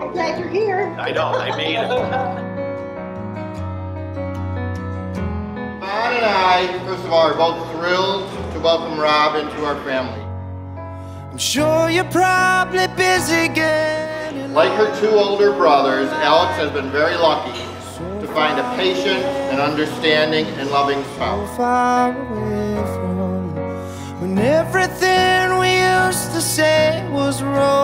I'm glad you're here. I know, I made it. Vaughn and I, first of all, are both thrilled to welcome Rob into our family. I'm sure you're probably busy getting Like her two older brothers, Alex has been very lucky to find a patient and understanding and loving so spouse. far away from when everything we used to say was wrong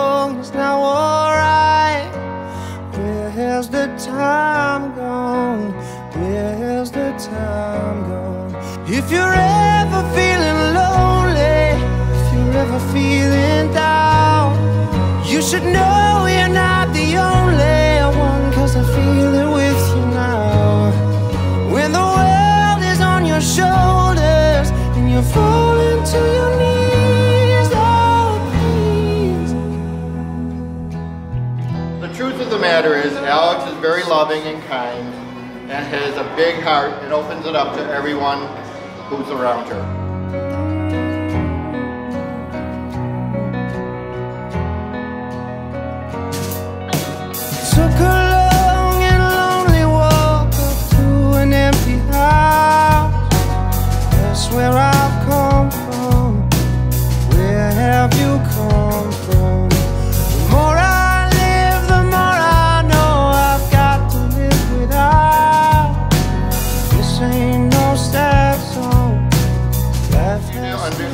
time gone? Where has the time gone? If you're ever feeling lonely, if you're ever feeling down, you should know you're not the only one, cause I feel it with you now. When the world is on your shoulders and you're falling matter is, Alex is very loving and kind and has a big heart and opens it up to everyone who's around her.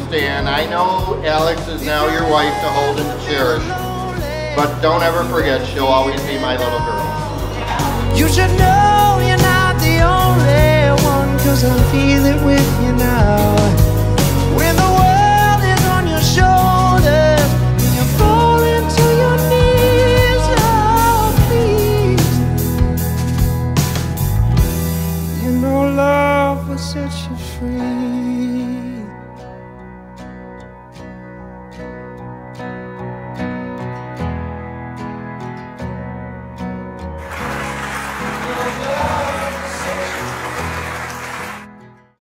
Understand, I know Alex is now your wife to hold and cherish, but don't ever forget she'll always be my little girl. You should know you're not the only one, cause I feel it with you now. When the world is on your shoulders, and you're falling to your knees, oh please. You know love will set you free.